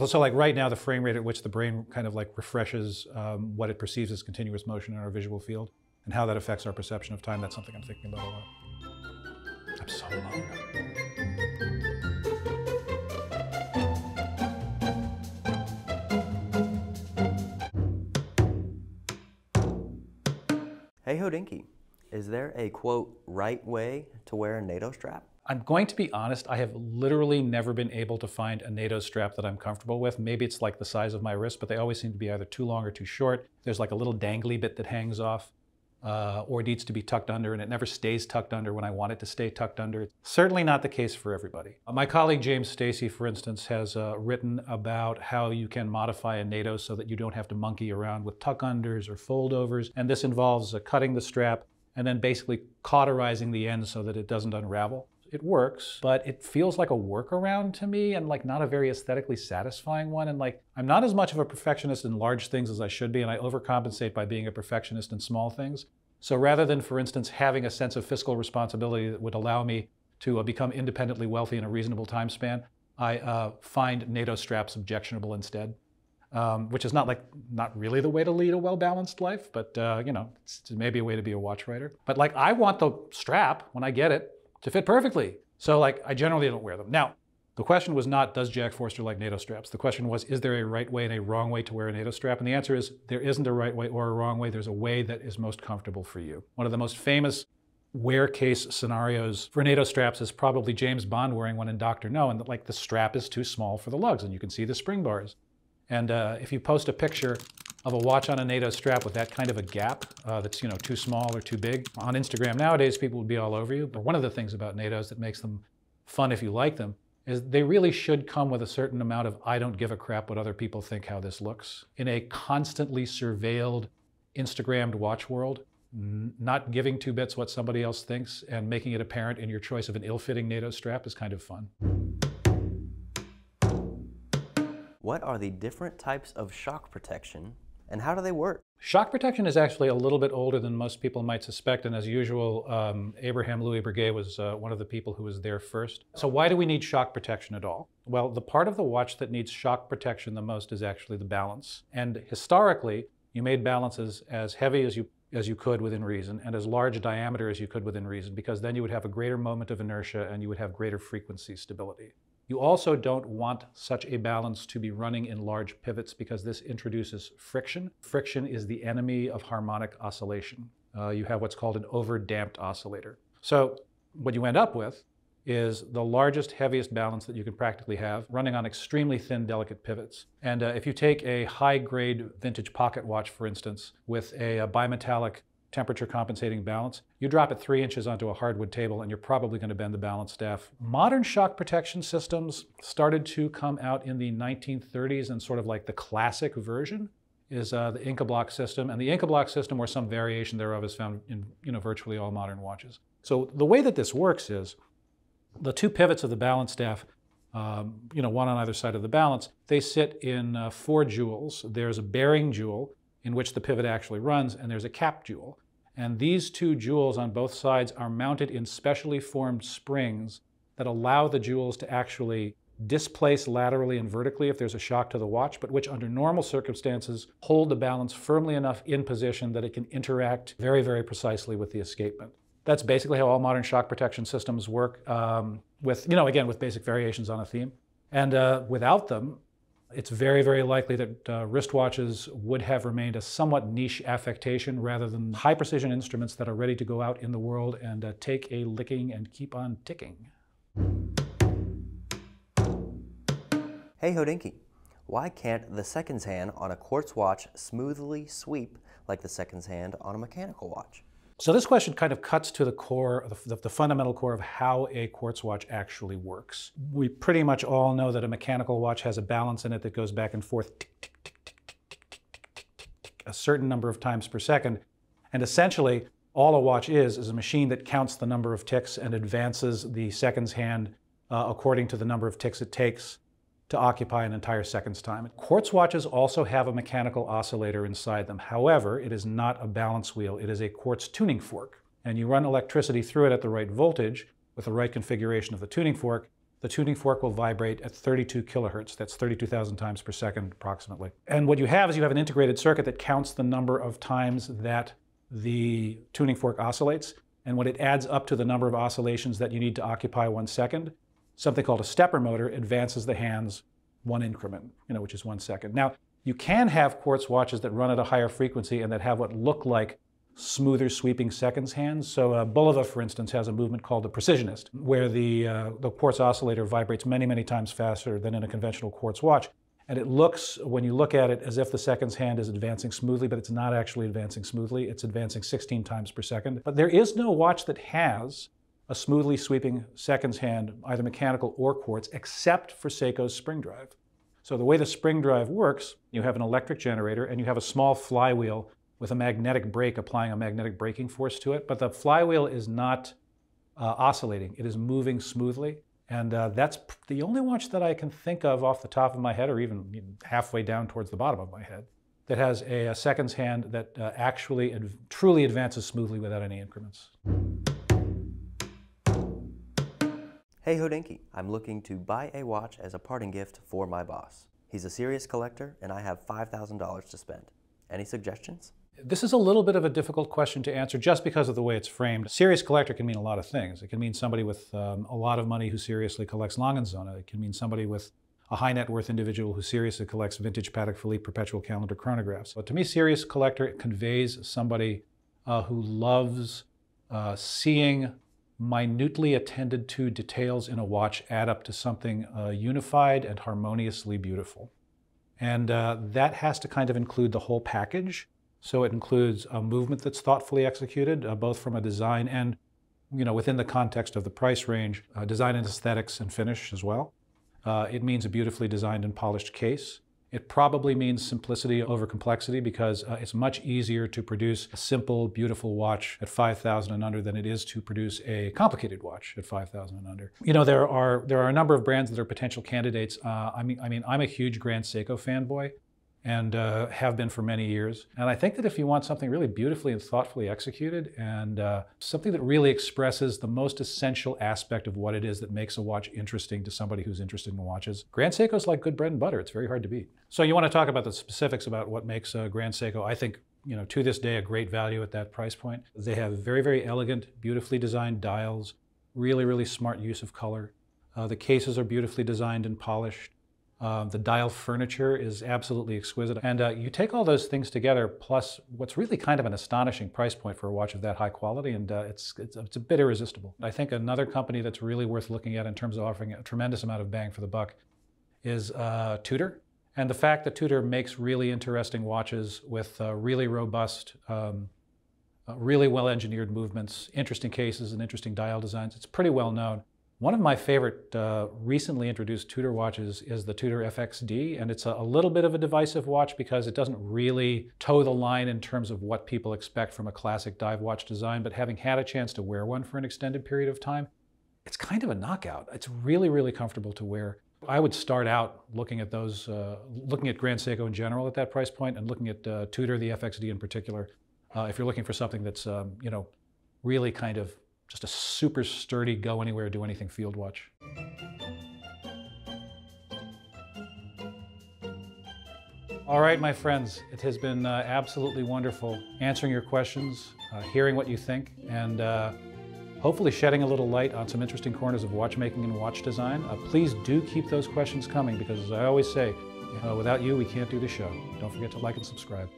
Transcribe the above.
So like right now, the frame rate at which the brain kind of like refreshes um, what it perceives as continuous motion in our visual field and how that affects our perception of time, that's something I'm thinking about a lot. I'm so alone. Hey Hodinkee, is there a quote right way to wear a NATO strap? I'm going to be honest, I have literally never been able to find a NATO strap that I'm comfortable with. Maybe it's like the size of my wrist, but they always seem to be either too long or too short. There's like a little dangly bit that hangs off. Uh, or needs to be tucked under, and it never stays tucked under when I want it to stay tucked under. It's certainly not the case for everybody. My colleague James Stacey, for instance, has uh, written about how you can modify a NATO so that you don't have to monkey around with tuck unders or fold overs, and this involves uh, cutting the strap and then basically cauterizing the end so that it doesn't unravel. It works, but it feels like a workaround to me and like not a very aesthetically satisfying one. And like, I'm not as much of a perfectionist in large things as I should be, and I overcompensate by being a perfectionist in small things. So rather than, for instance, having a sense of fiscal responsibility that would allow me to uh, become independently wealthy in a reasonable time span, I uh, find NATO straps objectionable instead. Um, which is not like not really the way to lead a well-balanced life, but uh, you know, it's maybe a way to be a watch writer. But like, I want the strap when I get it to fit perfectly. So like, I generally don't wear them. Now, the question was not, does Jack Forster like NATO straps? The question was, is there a right way and a wrong way to wear a NATO strap? And the answer is, there isn't a right way or a wrong way. There's a way that is most comfortable for you. One of the most famous wear case scenarios for NATO straps is probably James Bond wearing one in Doctor No, and that like the strap is too small for the lugs, and you can see the spring bars. And uh, if you post a picture of a watch on a NATO strap with that kind of a gap uh, that's you know too small or too big on Instagram nowadays, people would be all over you. But one of the things about NATOs that makes them fun if you like them is they really should come with a certain amount of I don't give a crap what other people think how this looks. In a constantly surveilled, Instagrammed watch world, not giving two bits what somebody else thinks and making it apparent in your choice of an ill-fitting NATO strap is kind of fun. What are the different types of shock protection and how do they work? Shock protection is actually a little bit older than most people might suspect, and as usual, um, Abraham Louis Breguet was uh, one of the people who was there first. So why do we need shock protection at all? Well, the part of the watch that needs shock protection the most is actually the balance. And historically, you made balances as heavy as you as you could within reason and as large a diameter as you could within reason because then you would have a greater moment of inertia and you would have greater frequency stability. You also don't want such a balance to be running in large pivots because this introduces friction. Friction is the enemy of harmonic oscillation. Uh, you have what's called an over-damped oscillator. So what you end up with is the largest, heaviest balance that you can practically have, running on extremely thin, delicate pivots. And uh, if you take a high-grade vintage pocket watch, for instance, with a, a bimetallic temperature compensating balance, you drop it three inches onto a hardwood table and you're probably going to bend the balance staff. Modern shock protection systems started to come out in the 1930s and sort of like the classic version is uh, the Incabloc system. And the Incabloc system or some variation thereof is found in you know, virtually all modern watches. So the way that this works is the two pivots of the balance staff um, you know, one on either side of the balance, they sit in uh, four jewels. There's a bearing jewel in which the pivot actually runs, and there's a cap jewel. And these two jewels on both sides are mounted in specially formed springs that allow the jewels to actually displace laterally and vertically if there's a shock to the watch, but which under normal circumstances hold the balance firmly enough in position that it can interact very, very precisely with the escapement. That's basically how all modern shock protection systems work um, with, you know, again, with basic variations on a theme. And uh, without them, it's very, very likely that uh, wristwatches would have remained a somewhat niche affectation rather than high precision instruments that are ready to go out in the world and uh, take a licking and keep on ticking. Hey Hodinkee, why can't the seconds hand on a quartz watch smoothly sweep like the seconds hand on a mechanical watch? So this question kind of cuts to the core, the, the, fundamental core of how a quartz watch actually works. We pretty much all know that a mechanical watch has a balance in it that goes back and forth a certain number of times per second. And essentially, all a watch is is a machine that counts the number of ticks and advances the seconds hand uh, according to the number of ticks it takes to occupy an entire second's time. Quartz watches also have a mechanical oscillator inside them. However, it is not a balance wheel. It is a quartz tuning fork. And you run electricity through it at the right voltage with the right configuration of the tuning fork. the tuning fork will vibrate at 32 kilohertz. That's 32,000 times per second approximately. And what you have is you have an integrated circuit that counts the number of times that the tuning fork oscillates. And when it adds up to the number of oscillations that you need to occupy one second, something called a stepper motor advances the hands one increment, you know, which is one second. Now, you can have quartz watches that run at a higher frequency and that have what look like smoother sweeping seconds hands. So uh, Bulova, for instance, has a movement called the precisionist, where the, uh, the quartz oscillator vibrates many, many times faster than in a conventional quartz watch. And it looks, when you look at it, as if the seconds hand is advancing smoothly, but it's not actually advancing smoothly. It's advancing 16 times per second. But there is no watch that has a smoothly sweeping seconds hand, either mechanical or quartz, except for Seiko's spring drive. So the way the spring drive works, you have an electric generator and you have a small flywheel with a magnetic brake applying a magnetic braking force to it, but the flywheel is not uh, oscillating. It is moving smoothly. And uh, that's the only watch that I can think of off the top of my head, or even halfway down towards the bottom of my head, that has a, a seconds hand that uh, actually adv- truly advances smoothly without any increments. Hey Hodinkee, I'm looking to buy a watch as a parting gift for my boss. He's a serious collector and I have $5,000 to spend. Any suggestions? This is a little bit of a difficult question to answer just because of the way it's framed. Serious collector can mean a lot of things. It can mean somebody with um, a lot of money who seriously collects Lange & Söhne. It can mean somebody with a high net worth individual who seriously collects vintage Patek Philippe perpetual calendar chronographs. But to me, serious collector conveys somebody uh, who loves uh, seeing minutely attended to details in a watch add up to something uh, unified and harmoniously beautiful. And uh, that has to kind of include the whole package. So it includes a movement that's thoughtfully executed, uh, both from a design and, you know, within the context of the price range, uh, design and aesthetics and finish as well. Uh, it means a beautifully designed and polished case. It probably means simplicity over complexity because uh, it's much easier to produce a simple, beautiful watch at 5,000 and under than it is to produce a complicated watch at 5,000 and under. You know, there are there are a number of brands that are potential candidates. Uh, I mean, I mean, I'm a huge Grand Seiko fanboy and uh, have been for many years. And I think that if you want something really beautifully and thoughtfully executed and uh, something that really expresses the most essential aspect of what it is that makes a watch interesting to somebody who's interested in watches, Grand Seiko's like good bread and butter. It's very hard to beat. So you want to talk about the specifics about what makes uh, Grand Seiko, I think, you know, to this day, a great value at that price point. They have very, very elegant, beautifully designed dials, really, really smart use of color. Uh, the cases are beautifully designed and polished. Uh, the dial furniture is absolutely exquisite. And uh, you take all those things together, plus what's really kind of an astonishing price point for a watch of that high quality, and uh, it's, it's, it's, a bit irresistible. I think another company that's really worth looking at in terms of offering a tremendous amount of bang for the buck is uh, Tudor. And the fact that Tudor makes really interesting watches with uh, really robust, um, really well engineered movements, interesting cases, and interesting dial designs, it's pretty well known. One of my favorite uh, recently introduced Tudor watches is the Tudor FXD, and it's a, a, little bit of a divisive watch because it doesn't really toe the line in terms of what people expect from a classic dive watch design, but having had a chance to wear one for an extended period of time, it's kind of a knockout. It's really, really comfortable to wear. I would start out looking at those, uh, looking at Grand Seiko in general at that price point, and looking at uh, Tudor, the FXD in particular, uh, if you're looking for something that's, um, you know, really kind of just a super sturdy, go anywhere, do anything field watch. All right, my friends, it has been uh, absolutely wonderful answering your questions, uh, hearing what you think, and uh, hopefully shedding a little light on some interesting corners of watchmaking and watch design. Uh, please do keep those questions coming because, as I always say, uh, without you, we can't do the show. Don't forget to like and subscribe.